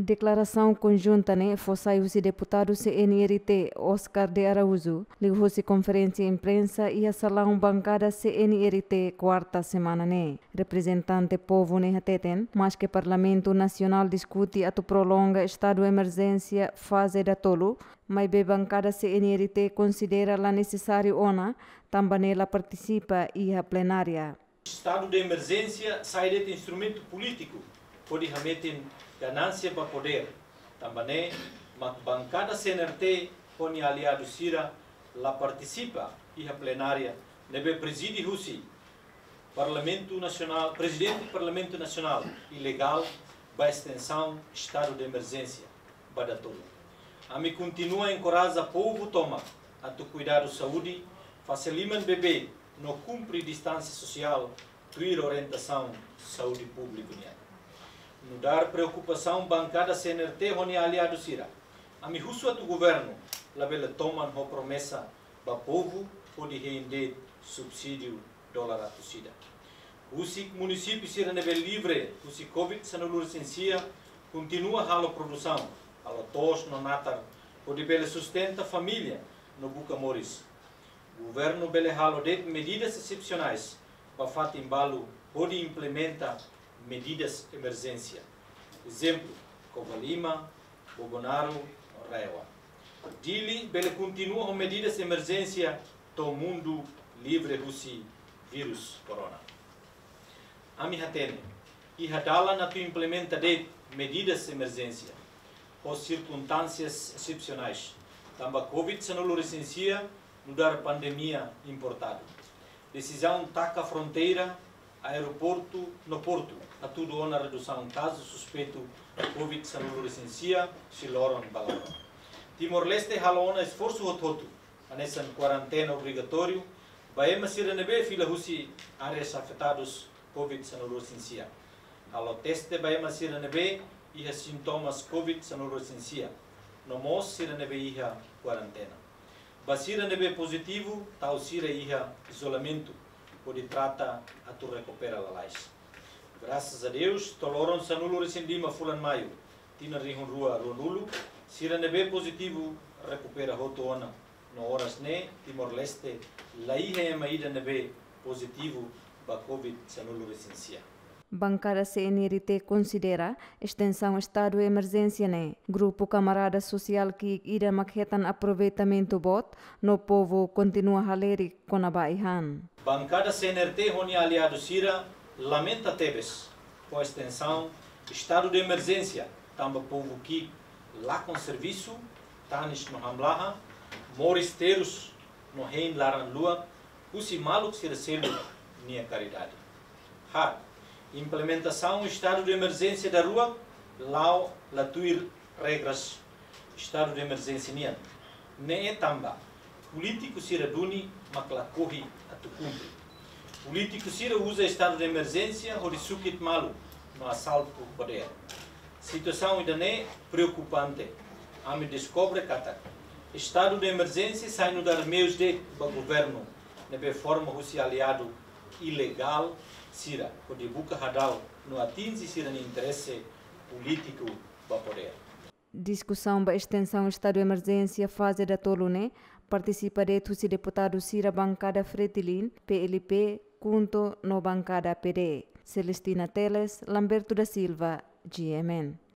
Declaração conjunta né, foi o deputado CNRT Oscar de Araújo, ligou se conferência imprensa e a salão bancada CNRT quarta semana né. Representante povo né? Hateten, mas que Parlamento Nacional discute a prolonga estado de emergência fase da tolo, mas a bancada CNRT considera la necessário ona, também ela participa e a plenária. Estado de emergência sai de instrumento político, pode remeter ganância para poder. Também, a bancada CNRT, com aliado Sira, lá participa e a plenária, nebe preside Russi, Parlamento Nacional, Presidente do Parlamento Nacional, ilegal, para extensão, estado de emergência, para todo. A me continua a encorajar povo toma, a tu cuidar da saúde, facilitar bebê, no cumpre distância social, tuir orientação, saúde pública. No dar preocupação bancada CNRT honi aliado sira. Mi husu do governo, la bela toman ho promessa ba povo pode render subsídio dólar a sida. Usi município sira nebe livre, usi Covid sanulu licencia, continua halo produção, halo tos no natar, pode bela sustenta família no Buca Moris. Governo bele halo de medidas excepcionais, para fato embalo pode implementa medidas emergência. Exemplo, Covalima, Bobonaro, Rewa. Dili, ele continua com medidas de emergência do mundo livre do vírus corona. Ami hatene, e hadala na tu implementa de medidas de emergência, ou circunstâncias excepcionais. Tamba Covid se não licencia, mudar pandemia importada. Decisão taca fronteira, aeroporto no porto. A tudo na redução. Caso suspeito covid sanulu licencia siloron balaron Timor-Leste halona esforço hototo nessa quarentena obrigatório. Vai masira nebe fila husi áreas afetados covid sanulu licencia. Halo teste vai masira nebe iha sintomas covid sanulu licencia. No mos sira nebe iha quarentena basira nebe positivo tau sira iha isolamento pode trata a tu recupera la lais Graças a Deus, toloron sanulu rescindima fulan maio. Tina rihun rua ronulu. Sira nebe positivo recupera hotoona. No horas ne, Timor Leste, laiha e maida nebe positivo ba Covid sanulu CNRT considera extensão estado de emergência né. Grupo Camarada Social que ira maquetan aproveitamento bot, no povo continua a ler com a baihan. Bancada CNRT honi aliado Sira lamenta Tebes com extensão estado de emergência tamba povo que lá com serviço tanis no hamlaha moristeiros no rein laran lua usi maluk se recebe minha caridade ha implementação estado de emergência da rua lá latuir regras estado de emergência nia ne tamba político se reduni maklakohi atukumpri Político Cira usa estado de emergência ou de sukit malu no assalto poder. Situação ainda é preocupante. A me descobre que estado de emergência sai no dar meios de governo nebe forma russo aliado ilegal Cira, o de buca radal no atinge Cira no interesse político do poder. Discussão da extensão estado de emergência fase da Tolune participa de deputado Cira bancada Fretilin, PLP, junto no bancada PD. Celestina Teles, Lamberto da Silva, GMN.